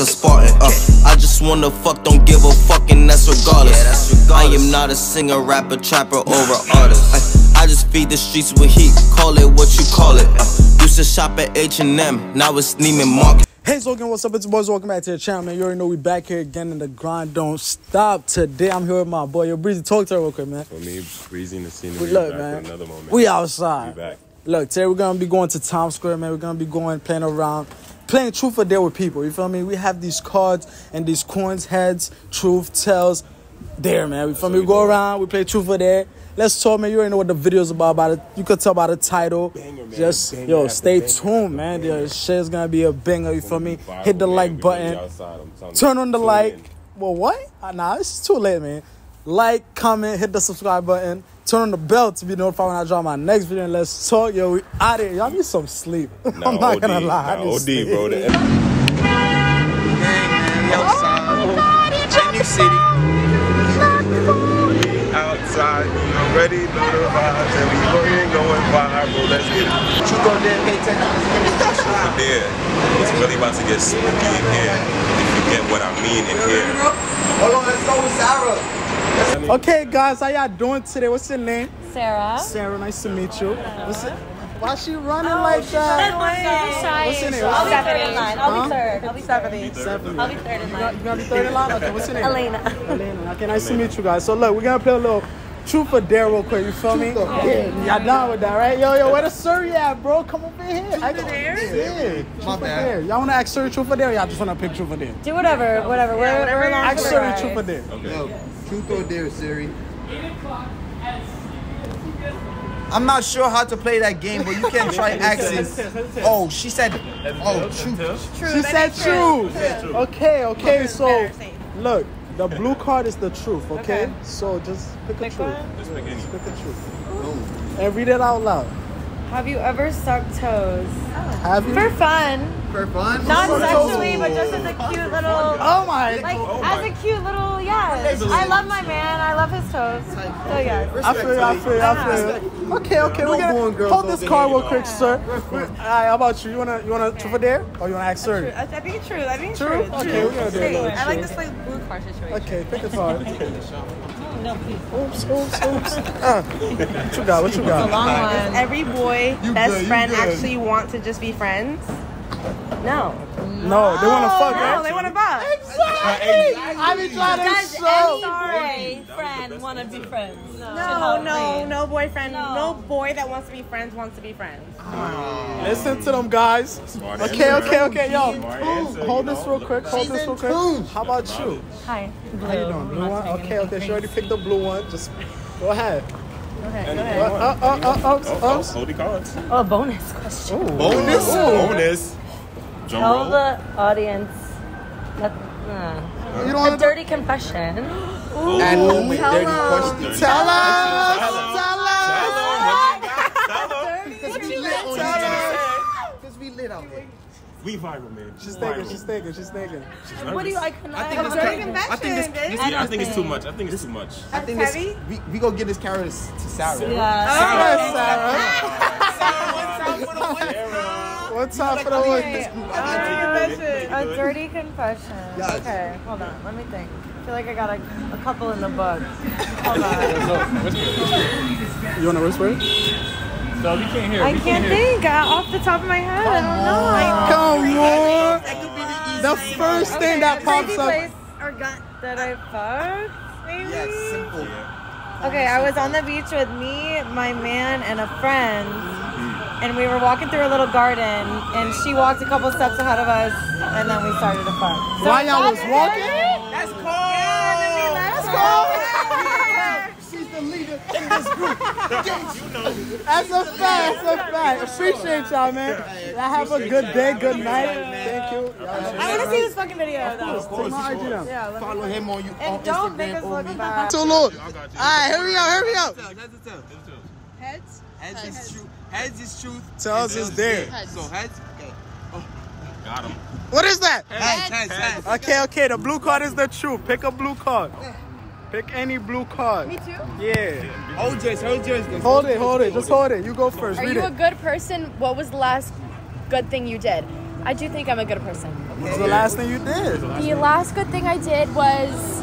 like a Spartan. Uh, I just wanna fuck, don't give a fuck, and that's regardless. Yeah, that's regardless. I am not a singer, rapper, trapper, or an artist. I, I just feed the streets with heat, call it what you call it. Uh, used to shop at H&M, now it's Neiman Marcus. Hey, so again, what's up? It's your boys. Welcome back to the channel, man. You already know we back here again, and the grind don't stop. Today, I'm here with my boy, Yo Breezy. Talk to her real quick, man. For me, breezy in the scenery. We look, back man. For another moment. We outside. We back. Look, today we're gonna be going to Times Square, man. We're gonna be going playing around, playing truth or dare with people. You feel me? We have these cards and these coins, heads, truth, tells, dare, man. You feel me? We go around, we play truth or dare. Let's talk, man. You already know what the video's about. About it, you could tell by the title. Banger. Just Banger yo, stay banger tuned, man. The shit's gonna be a banger. You feel me? Hit the like button. be outside, I'm telling Turn on the like. in. Well, what? Uh, Nah, it's too late, man. Like, comment, hit the subscribe button. Turn on the bell to be notified when I drop my next video. And let's talk, yo. We out here. Y'all need some sleep. Nah, I'm not OD, gonna lie. I Nah, need OD, sleep. bro. The- Gang, man, we outside. New city. outside, you already know the vibes, and we going going viral. Let's get it. You go there, pay attention. But there, it's really about to get spooky in here. If you get what I mean in here. Hold on, let's go with Sarah. Okay, guys, how y'all doing today? What's your name? Sarah. Sarah, nice to meet you. What's it? Why she running oh, like that? What's your name? I'll be What's third in line. I'll Huh? be third. I'll be Stephanie. Stephanie. I'll be third in line. You line. gonna be third in line? Okay, what's your name? Elena. Elena. Okay, nice to meet you guys. So look, we're gonna play a little truth or dare real quick. You feel me? Yeah. Y'all down with that, right? Yo, yo, where the Siri at, bro? Come over here. Truth or dare? Yeah. Truth or bad. dare. Y'all wanna ask Siri truth or dare? Or y'all just wanna pick truth or dare? Do whatever, whatever. We're, we're along Ask for the Siri ride. truth or dare. Yo, truth or dare, Siri? I'm not sure how to play that game, but you can try access. Oh, she said, oh, truth. She said truth. Okay, okay, so look, the blue card is the truth, okay? So just pick a Pick truth. one. Just pick any. Pick a truth. And read it out loud. Have you ever sucked toes? Have you? For fun. For fun? Not Suck sexually, toes. but just as a cute little. Oh my! Like, oh as a cute little, yeah. I love my man. I love his toes. So, yeah. I feel you, I feel I feel you. Okay, okay, we're born gonna hold this card here, real quick, sir. Alright, how about you? You wanna you wanna truth or dare? Or you wanna ask sir? I think it's true. I think it's True? true. Okay, we're gonna do a little I like this like blue car situation. Okay, pick a card. No, oops, oops, oops. Uh, what you got? What you got? Does every boy best good, friend good. actually want to just be friends? No. No, they wanna fuck, No, right? they want to buy. I be trying to Does show. any boy friend want to be friends? No, no, no boyfriend, No. no. boy that wants to be friends wants to be friends. Listen to them guys. Smart Okay, answer. okay, okay, yo. Smart answer, Hold this real quick. Hold this real quick. How about you? Hi. How you doing? Blue one? Okay, okay. She already picked the blue one. Just go ahead. Okay, go Uh, ahead. uh, uh, uh, Oh, uh, oh, uh. hold the cards. Oh, bonus question. Bonus. Bonus. Drum Tell roll. the audience that, uh, You don't a want to dirty confession. And moment, dirty question. tell us. Tell us. Tell 'em what you got. Tell 'em. Because we lit on Tell YouTube. Because we lit out there. We viral, man. She's thinking. She's thinking. She's thinking. What do you? I cannot. I think it's Dirty crazy. I think this, confession, this, Yeah, I think it's too much. I think it's too much. I think this, heavy? we, we go get this carrot to Sarah. Yes, Sarah. One time for the one. A dirty confession. Okay, hold on. Let me think. I feel like I got a, a couple in the book. Hold on. You want to whisper? It? I can't think uh, off the top of my head. I don't know. Come on. The first thing that pops up. place or gun that I fucked. Maybe. Yes, simple. Okay, I was on the beach with me, my man, and a friend, and we were walking through a little garden, and she walked a couple steps ahead of us, and then we started to fuck. So While y'all was walking? That's cold. Yeah, and then we left She's the leader in this group. That's a fact. That's a fact. Appreciate y'all, man. Y'all have a good day, good night. Thank you. Y'all have a I want to see this fucking video though. Take my IG down. Yeah, Follow him on you on and don't make us Instagram or look bad. Too long. Alright, hurry up, hurry up. Heads? Heads is truth. Heads is truth. Tells is there. So heads. Okay. Oh, got him. What is that? Heads. Heads. Heads. Okay, okay. The blue card is the truth. Pick a blue card. Pick any blue card. Me too? Yeah. Hold yours. Hold yours. Hold it, hold it. Just hold it. You go first. Are Read you a good person? What was the last good thing you did? I do think I'm a good person. What's the last thing you did? The last good thing I did was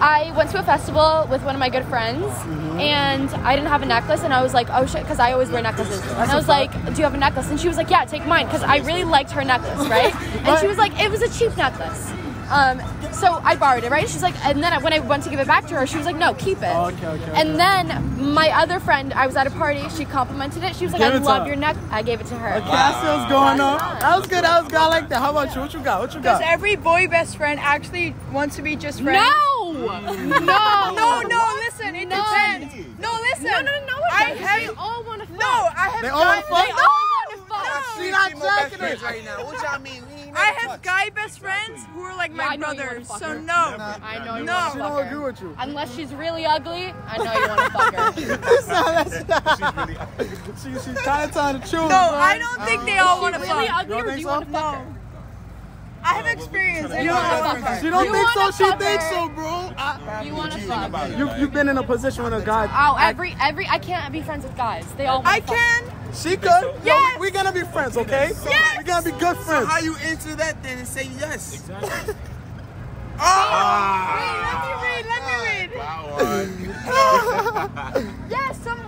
I went to a festival with one of my good friends, Mm-hmm. and I didn't have a necklace, and I was like, oh shit, because I always wear necklaces. and I was like, do you have a necklace? And she was like, yeah, take mine, because I really liked her necklace, right? and she was like, it was a cheap necklace. Um, so I borrowed it, right? She's like, and then I- when I went to give it back to her, she was like, no, keep it. Oh, okay, okay, And okay. then my other friend, I was at a party, she complimented it. She was like, Give I love your neck. I gave it to her. Okay, I see what's going on. That was good. That was good. I like that. How about you? What you got? What you Does got? every boy best friend actually wants to be just friends? No! No! No, no, listen, it No. depends. No, listen. No, no, no, it I have, They all want to fuck. no, I have They all guy, fuck? They all want to fuck. She not jacking it. right now. What y'all mean? I have guy best friends who are like Yeah, my I know you wanna brothers. So her. no. I know you No. want She to fuck don't agree with you. Unless she's really ugly, I know you want to fuck her. That's not- that's not- she, she's kind of telling the truth. No, bro. I don't think uh, they all want to really fuck. ugly, You or don't do you think want to so? fuck her? I have experience. I You know want to how fuck to her. She don't You think so. She fuck thinks so, bro. I, You want to fuck her. you you've been in a position when a guy. Oh, every every I can't be friends with guys. They all. I fuck. can. She could. Yo, Yes. we're gonna be friends, okay? Yes. We're gonna be good friends. So How you answer that then and say yes? Exactly. Ah! Wait, let me read. Let me read. Ah, yes, some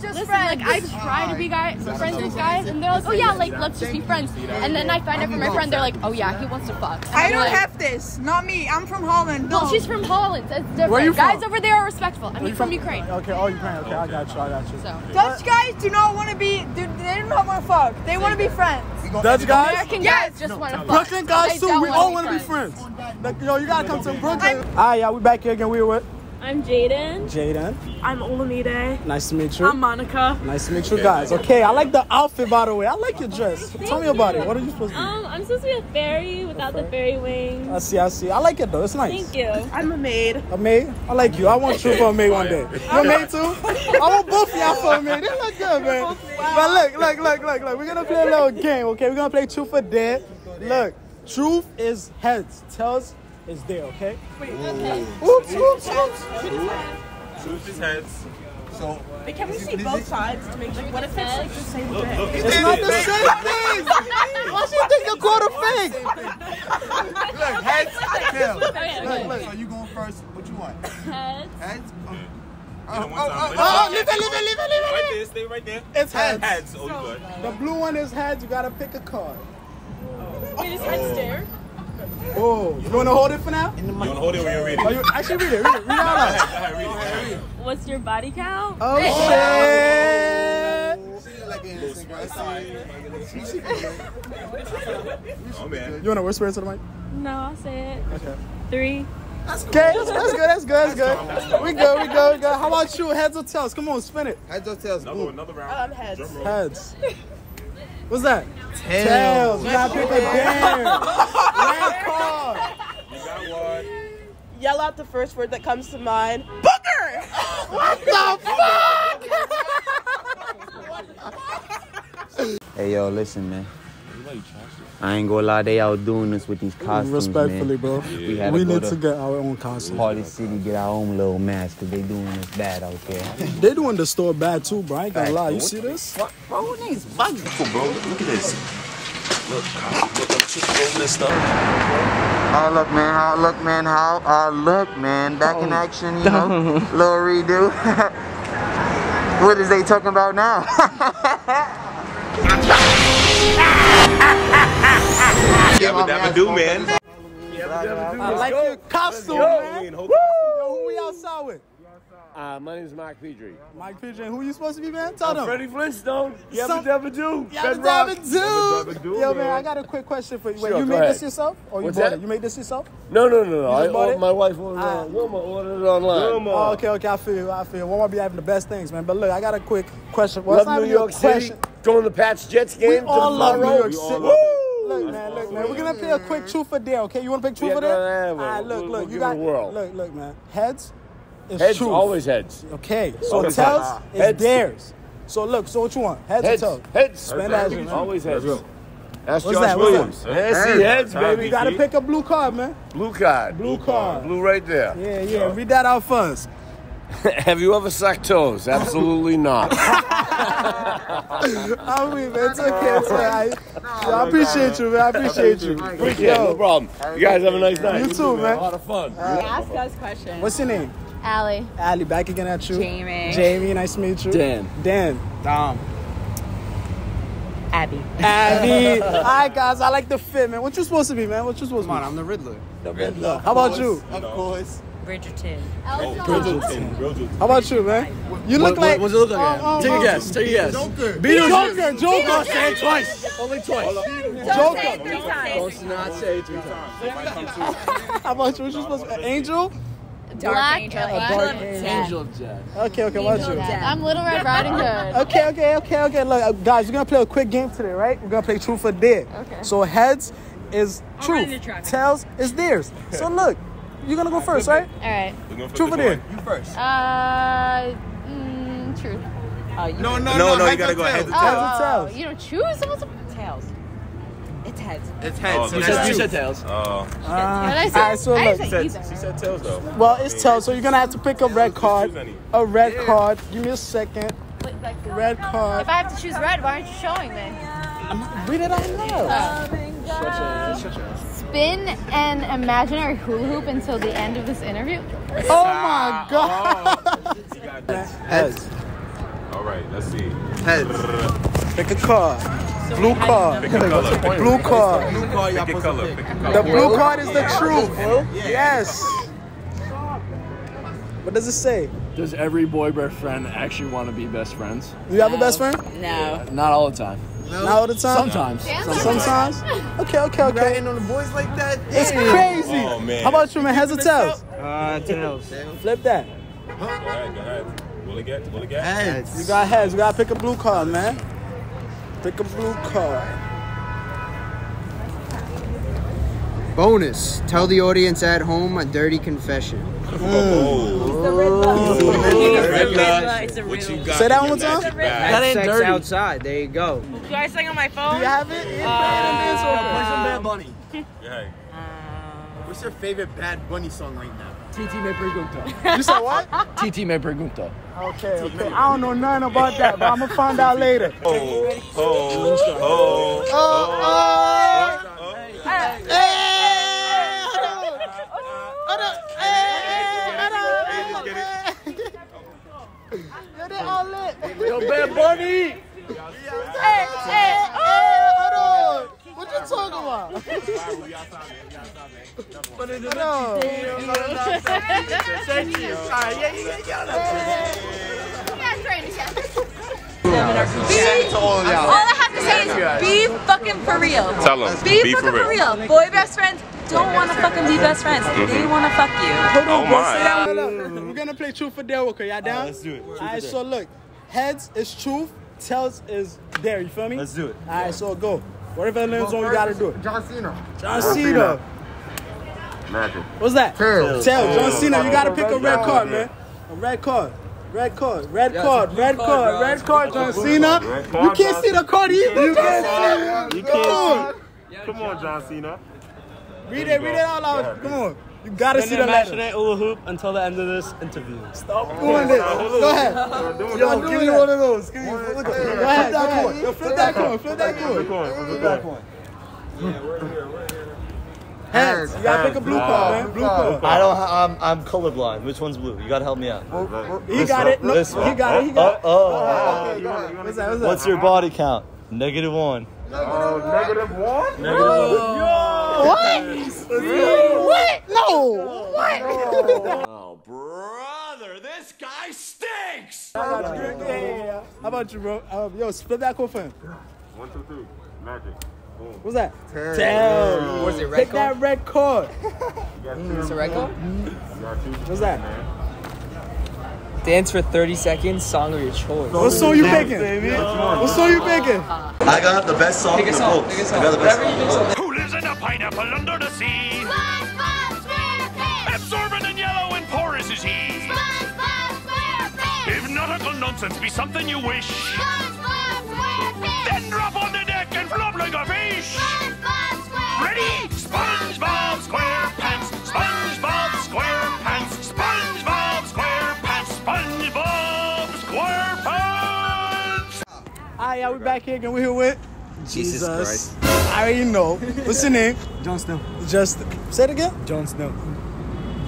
just Listen, friends. like I try to be guys, friends with guys, and they're like, oh yeah, like let's just be friends. And then I find out from my friend, they're like, oh yeah, he wants to fuck. And I don't like, have this. Not me. I'm from Holland. No, No, she's from Holland. It's different. Where you from? Guys over there are respectful. I mean, from Ukraine. Okay, oh, Ukraine. Okay, I got you. I got you. So Dutch guys do not want to be. Do, they do not want to fuck. They want to be friends. Dutch guys. American Yes. guys just want to fuck. Brooklyn guys too. We all want to be friends. Like, yo, you gotta come to Brooklyn. Alright, yeah, we back here again. We with I'm Jaden. Jaden. I'm Olamide. Nice to meet you. I'm Monica. Nice to meet you guys. Okay, I like the outfit by the way. I like your dress. Tell me about it. What are you supposed to be? Um, I'm supposed to be a fairy without the fairy wings. I see, I see. I like it though. It's nice. Thank you. I'm a maid. A maid? I like you. I want you for a maid one day. You're a maid too? I want both of y'all for a maid. They look good, man. But look, look, look, look, look. We're gonna play a little game, okay? We're gonna play truth or dare. Look, truth is heads. Tails is there, okay? Wait, okay. Oops, oops, oops. Truth is heads. So Wait, can we see both sides to make sure? What if it's like the same Look, thing? look. It's not the same thing. Why she think you called a fake? look, heads, tails. Okay, Look, okay. look. So you going first? What you want? Heads. Heads? Oh, Yeah, oh, one oh, time. oh, Oh, leave it, leave it, leave it, leave Right it. there, stay right there. It's heads. Heads. Oh, you good. The blue one is heads. You gotta pick a card. Wait, is heads there? Oh, you wanna hold it for now? You want to hold it when you're ready? Oh, you actually read it. Read it. Read it out loud. Read it, read it. What's your body count? Oh shit! She look like an innocent girl. It's all right. Oh, man. You wanna whisper into the mic? No, I'll say it. Okay. Three. Okay, that's, that's good. That's good. That's good. We good. We good. We good. How about you? Heads or tails? Come on, spin it. Heads or tails? Another, another round. Um, heads. Heads. What's that? Tails. You gotta pick a damn. Red card. You got one. Yell out the first word that comes to mind. Booger. what the fuck? hey yo, listen, man. I ain't gonna lie, they out doing this with these costumes, Respectfully, man. bro. We had We to need to to get our own costume. Party City, get our own little mask, cause they doing this bad out there. They doing the store bad too, bro. I ain't gonna lie. You see this? Bro, niggas bugging. Bro, look, look at this. Look, look, I'm just rolling this stuff. How look, man? How look, man? How I look, man? Back in oh. action, you know? little redo. what is they talking about now? Yabba dabba do, man. I like your costume, man. Yo, Yo, who we outside with? Uh, my name is Mark Pedri. Mike Pigeon. Who you supposed to be, man? Tell them. Freddie Flintstone. Some- Yabba dabba do. Yabba Bedrock. dabba do. Yabba dabba do, Yo, man, man. I got a quick question for you. Wait, Sure, you made ahead. this yourself? Or you What's bought that? it? You made this yourself? No, no, no, no. I, bought oh, it? my wife ordered it Ah. Wilma ordered it online. Oh, okay, okay. I feel you. I feel you. Walmart be having the best things, man. But look, I got a quick question. Well, Love New York City. question. Going to the Pats Jets game We all love New. York City. Look, man. We're gonna play a quick truth or dare, okay? You wanna pick truth Yeah, or dare? go ahead, All right, we'll- look, we'll look. give You got a whirl. look, look, man. Heads is Heads, truth. always heads. Okay, so Always tails heads. is Heads. theirs. So look, so what you want? Heads, Heads. or tails? Heads. Spend that, man. Always heads. That's What's Josh that? What's Williams. that? Yeah, see heads, baby. You gotta pick a blue card, man. Blue card. Blue card. Blue right there. Yeah, yeah. Read that out first. Have you ever sucked toes? Absolutely not. I mean, man, it's okay. It's all right. Yo, I appreciate you, man. I appreciate you. Appreciate it. No problem. You guys have a nice night. You too, man. A lot of fun. Ask us questions. What's your name? Allie. Allie, back again at you. Jamie. Jamie, nice to meet you. Dan. Dan. Dom. Abby. Abby. All right, guys, I like the fit, man. What you supposed to be, man? What you supposed to Come be? on, I'm the Riddler. The Riddler. How about you? Of course. Bridgerton. Bridgerton. Bridgerton. How about you, man? You look What- like. What's it look like? Um, um, Take a um, guess. Take a guess. Joker. Beetlejuice. Joker. Joker. Say it twice. Only twice. Joker. Three times. Don't not say it three times. How about you? What you supposed to be? Angel? Black Angel. Black Dark Angel. Angel of Death. Okay, okay, what about you? I'm Little Red Riding Hood. Okay, okay, okay, okay. Look, uh, guys, we're gonna play a quick game today, right? We're gonna play truth or dare. Okay. So heads is run truth, tails is theirs. So look, you're gonna go first, right? All right. We're gonna flip Truth or the dare? coin. You first. Uh, mm, truth. No, no, No, no. no, you gotta go tails? heads or Oh, Tails or tails? you don't choose. What's the Tails. It's heads. It's Oh, heads. so you You said, you said tails. Oh, What did I say? Alright, so I look. she said, either. she said tails though. Well, it's tails, so you're gonna have to pick a red card. A red card. Give me a second. Wait, like, Red card. If I have to choose red, why aren't you showing me? i'm not Read it out loud. Spin an imaginary hula hoop until the end of this interview. Oh my god. Heads. All right, let's see. Heads. Pick a card. Blue card. Pick a color. Blue card. Blue card, y'all a color. Pick pick. a The blue card is the truth. Yes. What does it say? Does every boy best friend actually want to be best friends? Do you have a best friend? No. Not all the time. Not all the time. Sometimes. Sometimes. Okay, okay, okay. Ratting on the boys like that? It's crazy. Oh, man. How about you, man? Heads or tails? Uh, tails. Flip that. Go ahead, go ahead. Will it get? Will it get? Heads. You got heads. You gotta pick a blue card, man. Pick a blue card. Bonus. Tell the audience at home a dirty confession. What you got? Say that in one your more time. magic bag? That ain't Sex dirty. outside. There you go. Do I sing on my phone? Do you have it? Yeah, Play some Bad Bunny. Uh, yeah. Uh, What's your favorite Bad Bunny song right now? Tití me pregunta. You said what? Tití me pregunta. Okay, okay. I don't know nothing about that, but I'm gonna find out later. Oh, oh, oh, oh, Oh, oh. oh. Hey, hold on. Oh. Hold on. Hey, hold on. Get it all lit. Yo, Bad Bunny. Hey, hey, hey, hold on. What you talking about? Hold on. All I have to say is be fucking for real. Tell 'em. Be, Be fucking for for real. real. Boy best friends don't want to fucking be best friends. Mm-hmm. They want to fuck you. Oh my. We're gonna play truth or dare. Okay, y'all down? Let's do it. Alright, so look, heads is truth, tails is dare. You feel me? Let's do it. Alright, so go. Whatever lands on, you gotta do it. John Cena. John Cena. Magic. What's that? Tails. Tails. John Cena. You gotta pick a red card, man. A red card. Red card, red card, red card, red card, John Cena. You can't see the card either. You can't see it. Come on. Come on, John Cena. Read it, read it out loud. Come on. You gotta see the Imagine letter. it hula hoop until the end of this interview. Stop doing this. Go ahead. Yo, give me one of those. Give me one of those. Go ahead, go ahead. Yo, flip that coin, flip that coin. Flip that coin. Heads. You gotta pick a blue card, man. Blue card. I don't. ha- I'm. I'm colorblind. Which one's blue? You gotta help me out. He got it. No, This he one. got it. He got it. Oh. Okay, go ahead. What's that? What's that? What's your body count? Negative one. Negative one? Negative one. What? What? No. What? Oh, brother, this guy stinks. I got you. Yeah, yeah, yeah. How about you, bro? Um, yo, split that coin for him. One, two, three. Magic. Boom. What's that? Tails. Was it red Pick that red card. It's a red card? What's that? Dance for 30 seconds. Song of your choice. What song you picking? What song you picking? I got the best song. Pick a song. Pick a song. I got the best song. Who lives in a pineapple under the sea? SpongeBob Absorbent and yellow and porous is he. SpongeBob If nautical nonsense be something you wish, SpongeBob then drop on the deck and flop like a fish. SpongeBob Ready? SpongeBob SquarePants. Alright, y'all, we back here again. We're here with Jesus Christ. I already know. What's your name? Jon Snow. Just say it again. Jon Snow.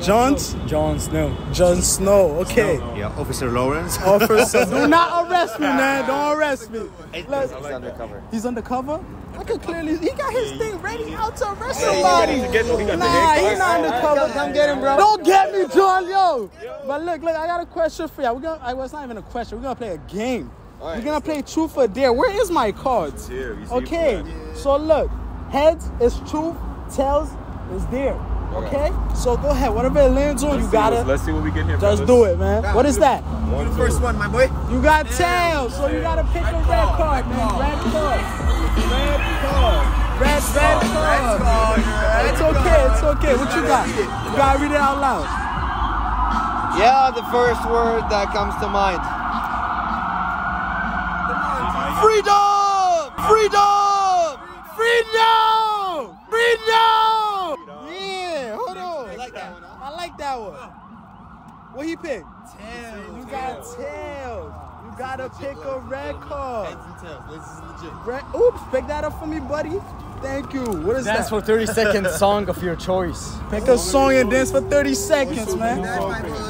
John. Jon Snow. Jon Snow. Okay. Yeah, Officer Lawrence. Officer, do not arrest me, man. Don't arrest me. Let's- He's undercover. He's undercover. I can clearly. He got his thing ready out to arrest Hey, somebody. he got- he Nah, he's not undercover. Come get him, bro. Don't get me, John, yo. But look, look, I got a question for y'all. We're gonna. I, well, it's not even a question. We're gonna play a game. We're gonna play truth or dare. Where is my cards? Here, you see Okay. So look, heads is truth, tails is dare. Okay. So go ahead. Whatever it lands on, Let's you gotta. Let's see what we get here. Just fellas. do it, man. What is that? One, The first one, my boy. You got tails, so you gotta pick a red card, man. Red card. Red card. Red, red card. It's okay, it's okay. What you got? You gotta read it out loud. Yeah, the first word that comes to mind. Freedom! Freedom! Freedom! Freedom! Yeah, hold on. I like that one. I like that one. What he picked? Tails. You got tails. You gotta pick a red card. Red. Oops, pick that up for me, buddy. Thank you. What is Dance that? for 30 seconds song of your choice. Pick a song and dance for 30 seconds, man.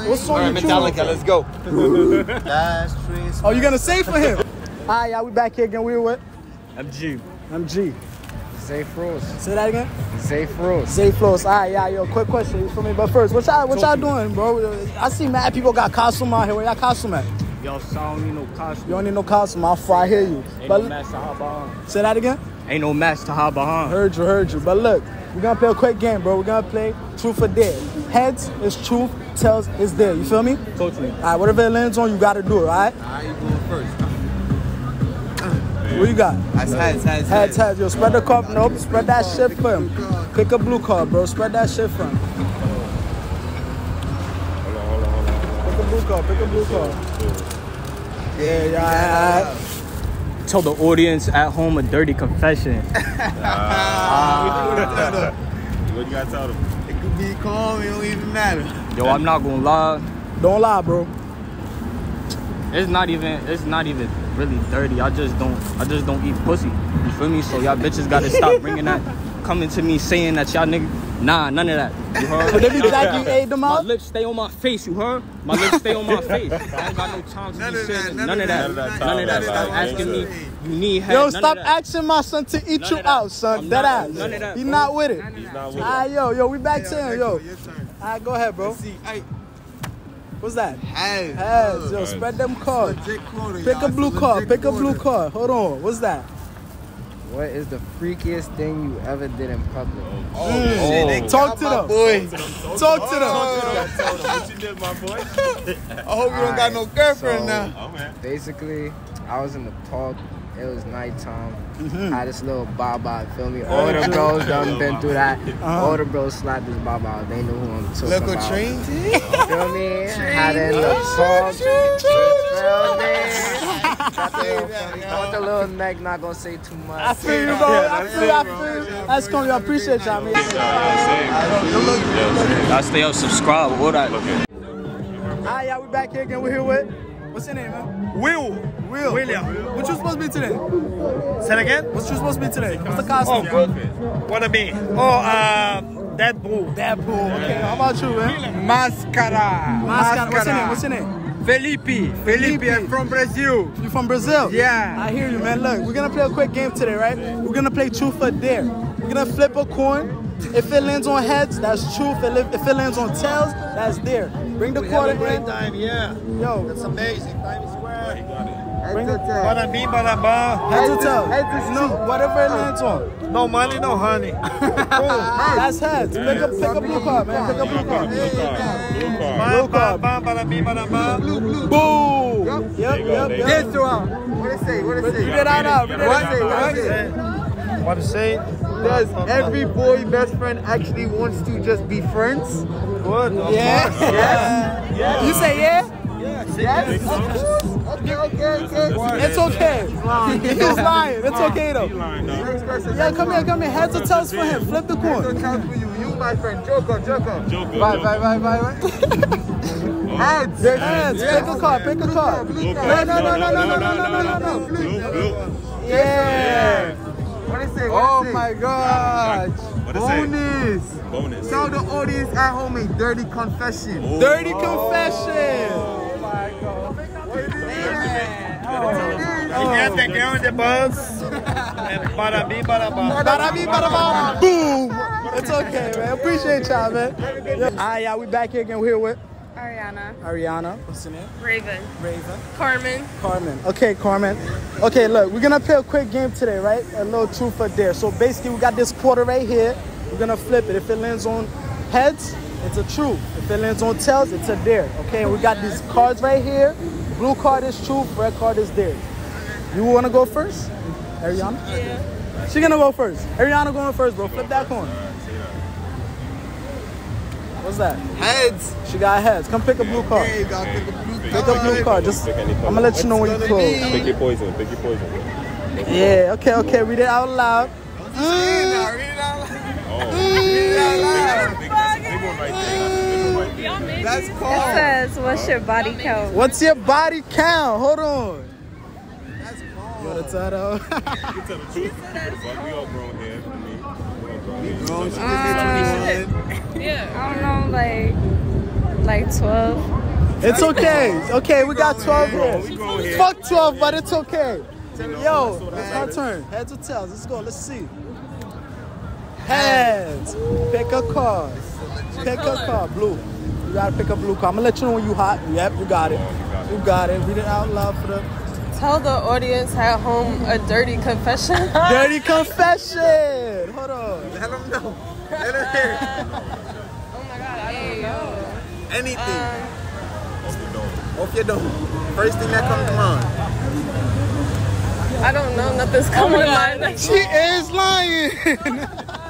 What song All right, you? Metallica, let's go. Oh, you gonna say for him? All right, y'all, we back here again. We with MG. MG. Zay Frost. Say that again. Zay Frost. Zay Flows. All right, yeah, yo, quick question you for me. But first, what y'all, what y'all doing, bro? I see mad people got costume out here. Where y'all costume at? Yo, sound, you know, costume. You don't need no costume. I'll fly hear you. Ain't But no match to hop behind. say that again. Ain't no match to hop behind. Heard you, heard you. But look, we're gonna play a quick game, bro. We're gonna play truth or dare. Heads is truth, tails is dare. You feel me? Totally. All right, whatever it lands on, you gotta do it. All right. Alright, you going first. What you got? That's heads, heads, Heads, heads. Yo, spread the cup. Nope, spread that shit for him. Pick a blue card, bro. Spread that shit for him. Hold on, hold on, hold on, hold Pick a blue card. Pick a blue card. Yeah, yeah. yeah. Tell the audience at home a dirty confession. on. Ah. What you gotta tell them? It could be calm, it don't even matter. Yo, I'm not gonna lie. Don't lie, bro. It's not even. It's not even really dirty. I just don't. I just don't eat pussy. You feel me? So y'all bitches gotta stop bringing that. Coming to me saying that y'all nigga. Nah, none of that. You heard? But they be like you ate them My lips stay on my face. You heard? My lips stay on my face. I don't got no time to None be of that, saying none none of of that. that, None of none that. of that, Stop none of asking that. me. You need head. Yo, none stop of that. asking my son to eat None you of that. out, son. I'm Dead not- ass. none of that, He bro. not with it. He's not with it. Ah, yo, yo, we back to him, yo. Your turn. All right, go ahead, bro. Let's see. Hey, What's that? heads. Heads. Yo, Heads. spread them cards. Quarter, Pick a blue card. legit Pick a blue card. Hold on. What's that? What is the freakiest thing you ever did in public? Oh, shit, oh. they Talk to them. boy. Talk to them. What you did, my boy? I hope you don't got no girlfriend So- now. Oh man. Basically, I was in the park. It was nighttime. Mm-hmm. Had this little baba, feel me? All the bros done been through that. Uh-huh. All the bros slapped this baba. They knew who I'm talking Local about. train Feel me? Had it in the park. Feel me? Got the little, the little neck, not gonna say too much. I feel you, bro. I feel you. I feel you. That's cool. I appreciate y'all, man. Y'all stay up, subscribe, all that. All right, y'all, we back here again. We're here with. What's your name, man? Will. Will. William. What you supposed to be today? Say it again? What you supposed to be today? What's the costume? Oh, costume? good. What I mean? Oh, uh, Deadpool. Deadpool. Okay, how about you, man? Mascara. Mascara. What's your name? What's your name? Felipe. Felipe. I'm from Brazil. You from Brazil? Yeah. I hear you, man. Look, we're gonna play a quick game today, right? We're gonna play truth or dare. We're gonna flip a coin. If it lands on heads, that's truth. If it- lands on tails, that's dare. Bring the We quarter have a great in. time, yeah. Yo, That's amazing. Times Square. bring the Bada bing, bada bang. heads or tails. No, whatever it lands on. No money, no honey. That's heads. Pick a pick a blue card, man. Pick a blue card. Blue card. Bam, bada bing, bada bang. Boom. Yep, yep, yep. Yes, one. What it say? What it say? Read it out now. Read it What out it say? What it say? What to say? Does every boy best friend actually wants to just be friends? Good. of Yeah. course. Yeah. You say yeah? Yes, of course. Okay, okay, okay. It's okay. He's lying. It's okay though. Next person. Yeah, come here, come here. Heads or tails for him. Flip the Heads or coin. tails for you. You, my friend. Joker, Joker. Joker. Bye, bye, bye, bye, bye. Heads. There's heads. Pick a card. Pick a card. No, no, no, no, no, no, no, no, no, no, no. Yeah. What is it? Oh my God. What is it? Bonus. Bonus. Tell the audience at home a dirty confession. Dirty oh. confession. Ya te quedo de buzz. And Para mí, para bum. Bada bing, bada bong. Boom. It's okay, man. Appreciate y'all, man. Yeah. All right, y'all. We back here again. We're here with Ariana. Ariana. What's your name? Raven. Raven. Carmen. Carmen. Okay, Carmen. Okay, look, we're gonna play a quick game today, right? A little truth or dare. So basically, we got this quarter right here. We're gonna flip it. If it lands on heads, it's a truth. If it lands on tails, it's a dare. Okay, we got these cards right here. Blue card is truth, red card is dare. You wanna go first? Ariana? Yeah. She gonna go first. Ariana going first, bro. Flip that coin. What's that? Heads. She got heads. Come pick a blue card. Yeah, you gotta pick a blue Pick a blue card. Just I'm gonna let you know when you close. Pick your poison. Pick your poison. Yeah, okay, okay. Read it out loud. That's It oh. Cold. says, what's your body count? What's your body count? Hold on. You wanna tell her? You tell the truth. Fuck, we all grown here. Me. We all grown here. Grown, she Uh, just hit 21. I don't know, like, like 12. It's okay. Okay, we got 12 We here. here. Fuck 12, but it's okay. Yo, it's our turn. Heads or tails? Let's go. Let's see. Heads. Pick a card. Pick a card. Blue. You gotta pick up blue card. I'm gonna let you know when you hot. Yep, you got it. Oh, you got it. Read it out loud for the Tell the audience at home a dirty confession. dirty confession. Hold on. Let them know. Let them hear. Oh my god, I don't know. Anything. Off the dome. Off your dome. First thing that comes to mind. I don't know. Nothing's coming oh to mind. She is lying.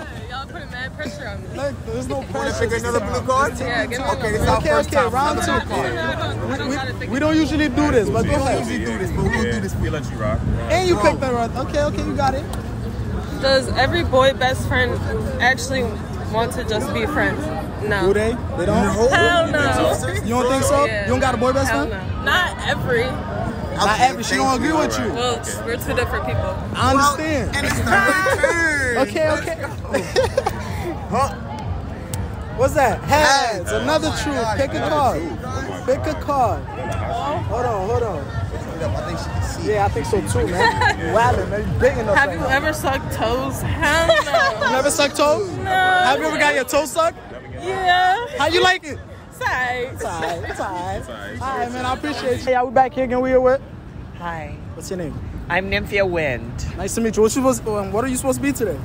Y'all putting mad pressure on me. Look, there's no Want to pressure. pick another blue card? Yeah, give me Okay, this is another. our Okay, first okay, time. round two. blue card. I don't know how to think We don't usually do this, but go We usually do this, but we'll do this. We let you rock. And you picked that right. Okay, okay, you got it. Does every boy best friend actually want to just be friends? No. Do they? They don't? Hell no. You don't think so? Yeah. You don't got a boy best Hell friend? no. Not every. Not every. She don't agree with you. Well, we're two different people. I understand. And it's not return. Okay, okay. What's that? Heads. Another truth. Pick a card. Pick a card. Hold on, hold on. I think she can see. Yeah, I think so too, man. You Wildin', man. You big enough. Have right you now. ever sucked toes? Hell no. You never sucked toes? No. Have you ever got your toe sucked? Yeah. How you like it? Say. It's alright. It's alright. Alright, man. I appreciate you. Hey, y'all, we back here again. We here with? Hi, What's your name? I'm Nymphia Wind. Nice to meet you. What you supposed? Um, what are you supposed to be today?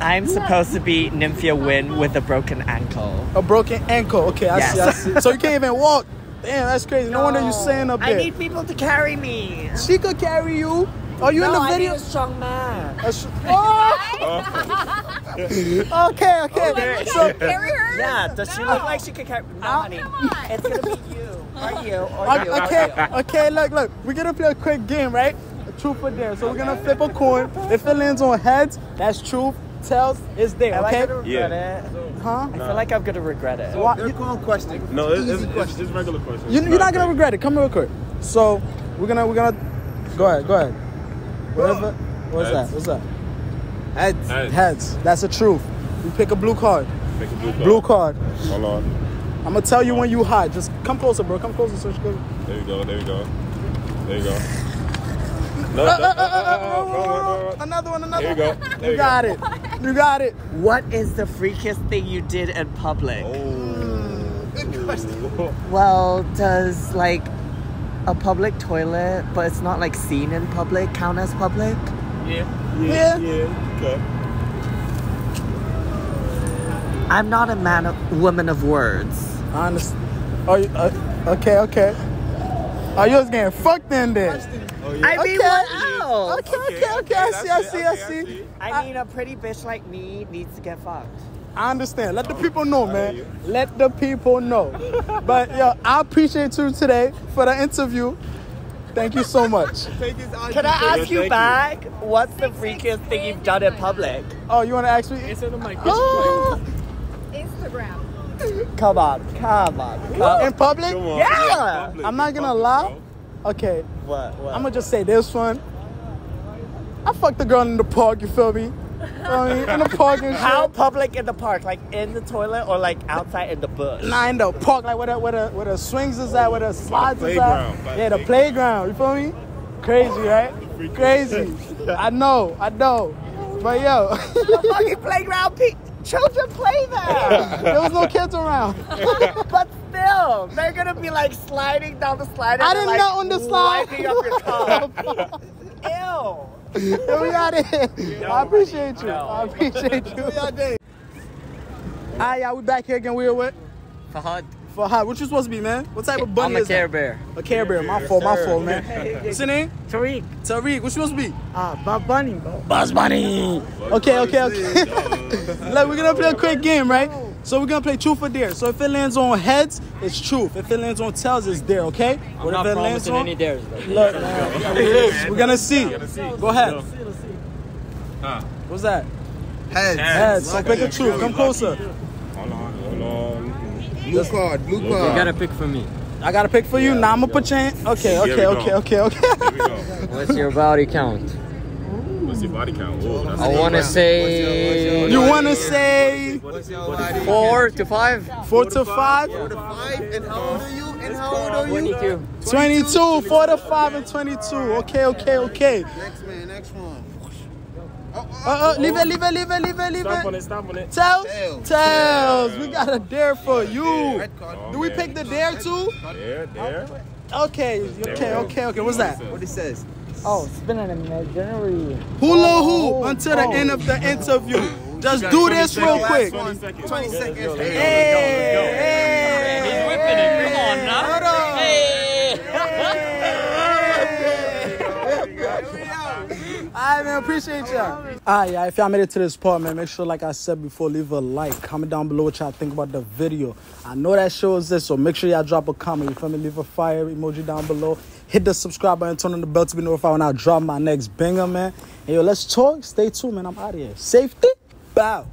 I'm supposed to be Nymphia Wind with a broken ankle. A broken ankle. Okay, I see. I Yes. see. So you can't even walk. Damn, that's crazy. No, wonder you're saying up there. I need people to carry me. She could carry you. Are you no, in the I video? need a strong man. A sh- oh! okay, okay. so, carry her? Yeah, does she look like she could carry? No, oh, honey. It's gonna be you, or you, or you. okay, okay. Look, look. We're gonna play a quick game, right? A truth or dare. So we're gonna flip a coin. If it lands on heads, that's truth. Tails is there. Am I Okay. gonna regret it? Huh? I feel like I'm gonna regret it. Why- They're calling questions. No, it's, it's, it's, it's regular questions. You, you're not gonna regret it. Come real quick. So we're gonna we're gonna go ahead. Go ahead. Whatever. What's that? What's that? Heads. Heads. Heads. That's the truth. You pick a blue card. Make a blue card. Blue card. Hold on. I'm gonna tell you when you hide. Just come closer, bro. Come closer, so she goes. There you go. There you go. There you go. Uh, uh, uh, no, no, no, no, no, no, no, no. Another one. Another There you one. go. There You you got go. it. You got it. What is the freakiest thing you did in public? Good question. Well, does like a public toilet, but it's not like seen in public, count as public? Yeah. Yeah. Yeah. Okay. I'm not a man, of, woman of words. Honest. Oh, you, uh, okay, okay. Oh, you was getting fucked in there. I mean, Okay. what else? Okay, okay, okay. I see, I see, I see. I mean, a pretty bitch like me needs to get fucked. I understand. Let the people know, man. Let the people know. But yo, I appreciate you today for the interview. Thank you so much. Can I ask you back? What's the freakiest thing you've done in public? Oh, you want to ask me? It's in the mic. Oh, Instagram. Come on, come on, come. In public? On. Yeah. Public, I'm not gonna lie. Okay. What? What? I'm gonna just say this one. I fucked the girl in the park. You feel me? You know what I mean? In the park and shit. How public in the park? Like in the toilet or like outside in the bush? Nah, in the park, like where the, where the, where the swings is at, where the slides is playground, at. by Yeah, the playground. You feel me? Crazy, right? Crazy. I know, I know. But yo, the fucking playground. Pe- children play there. there was no kids around. but still, they're gonna be like sliding down the slide. I didn't like, know on the slide. Wiping up your cup. Ew. Yo, we out here. I appreciate you. I appreciate you. Alright, y'all, we back here again. We're with Fahad. Fahad. What you supposed to be, man? What type of bunny I'm a is Care that? Bear. A Care Bear. My fault, my sir. fault, man. What's your name? Tariq. Tariq. What you supposed to be? Ah, Bob Bunny, bro. Buzz Bunny. Okay, okay, okay. Look, we're gonna play a quick game, right? So we're gonna play truth or dare. So if it lands on heads, it's truth. If it lands on tails, it's dare. Okay? I'm not if it promising any dares. though. Look, we're gonna see. Go ahead. Huh. What's that? Heads. Heads. So pick a truth. Come closer. Hold on, hold on. Blue card, blue card. You gotta pick for me. I gotta pick for you. Now I'm gonna put your hand. Okay, okay, okay, okay, okay. What's your body count? What's your body count? Whoa, I want to say. You wanna say four to five? four to five? And how old are you? And how old are you? 22. 22, four to five, and 22. Okay, okay, okay. Next man, next one. Uh, uh, leave it, leave it, leave it, leave it, leave Stop on it. it, stop on it. Tails? Tails. Tails. We got a dare for you. Red card. Do we pick the dare too? There, there. Okay, okay, okay, okay. What's that? What it says? Oh, spin an imaginary. Hula hoop until the end of the oh. interview. Just do this real quick. 20 seconds. Hey, hey, He's whipping it. Come on now. Hold on. Alright, man, appreciate y'all. Alright, y'all, if y'all made it to this part, man, make sure, like I said before, leave a like. Comment down below what y'all think about the video. I know that shows this, so make sure y'all drop a comment. You feel me? Leave a fire emoji down below. Hit the subscribe button, turn on the bell to be notified when I drop my next banger, man. And yo, let's talk. Stay tuned, man. I'm out of here. Safety. Bow.